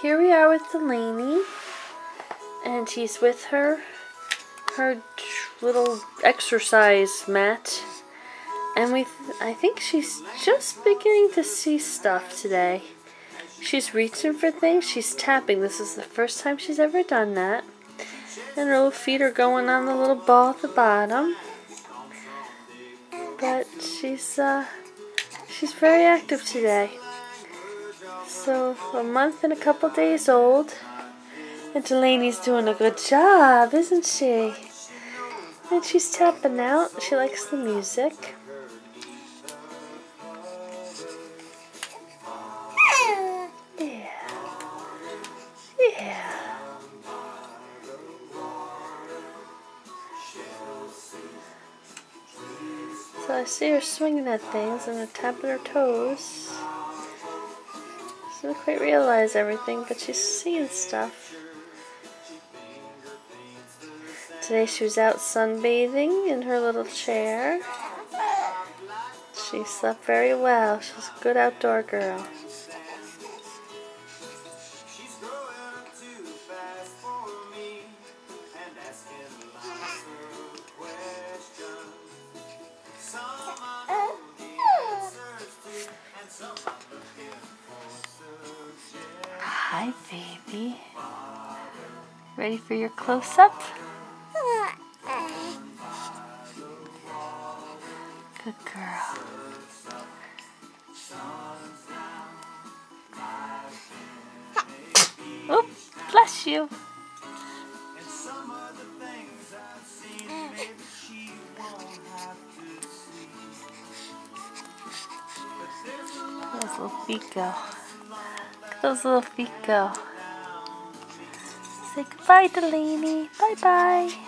here we are with Delaney, and she's with her her little exercise mat, and we I think she's just beginning to see stuff today. She's reaching for things. She's tapping. This is the first time she's ever done that. And her little feet are going on the little ball at the bottom. But she's uh, she's very active today. So a month and a couple days old. And Delaney's doing a good job, isn't she? And she's tapping out. She likes the music. Yeah. Yeah. So I see her swinging at things and tapping her toes. She doesn't quite realize everything, but she's seeing stuff. Today she was out sunbathing in her little chair. She slept very well. She's a good outdoor girl. Hi, baby. Ready for your close up? Good girl. Oh, bless you. Little go. Those little feet go. Say goodbye, Delaney. Bye bye.